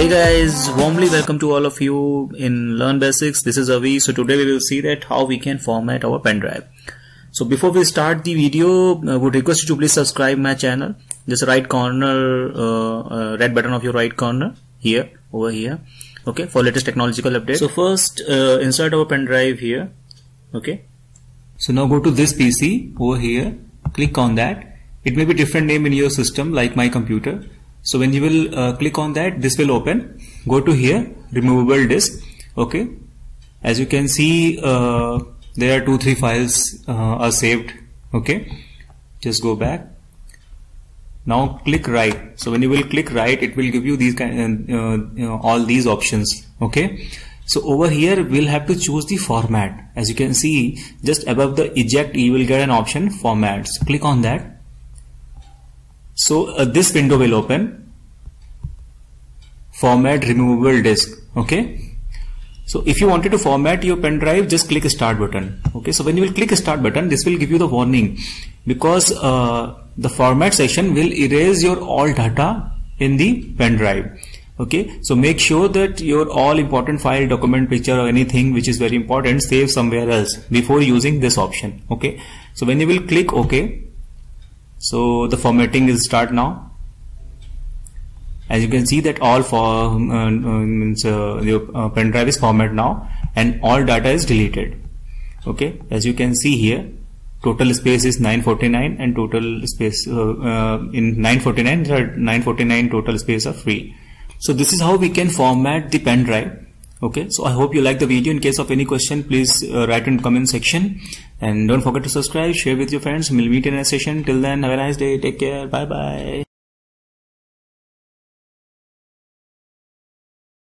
Hey guys, warmly welcome to all of you in Learn Basics. This is Avi. So today we will see that how we can format our pen drive. So before we start the video, I would request you to please subscribe my channel. Just right corner, uh, uh, red button of your right corner here, over here. Okay, for latest technological update. So first, uh, insert our pen drive here. Okay. So now go to this PC over here. Click on that. It may be different name in your system like my computer. So when you will uh, click on that, this will open. Go to here, removable disk. Okay. As you can see, uh, there are two, three files uh, are saved. Okay. Just go back. Now click right. So when you will click right, it will give you these kind, uh, all these options. Okay. So over here, we'll have to choose the format. As you can see, just above the eject, you will get an option formats. Click on that so uh, this window will open. Format removable disk okay? So if you wanted to format your pen drive just click start button okay? So when you will click start button this will give you the warning because uh, the format section will erase your all data in the pen drive okay? So make sure that your all important file document picture or anything which is very important save somewhere else before using this option okay? So when you will click ok so the formatting is start now. As you can see that all for uh, uh, means uh, your uh, pen drive is format now and all data is deleted. Okay? As you can see here total space is 949 and total space uh, uh, in 949 there are 949 total space are free. So this is how we can format the pen drive. Okay? So i hope you like the video. In case of any question please uh, write in comment section and don't forget to subscribe share with your friends. We'll meet in a session. Till then have a nice day. Take care. Bye bye